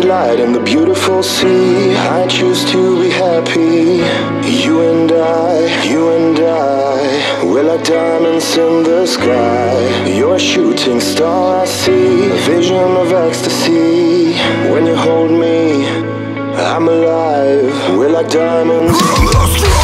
light in the beautiful sea. I choose to be happy. You and I, you and I, we're like diamonds in the sky. You're a shooting star, I see. A vision of ecstasy. When you hold me, I'm alive. We're like diamonds.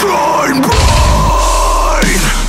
shine bright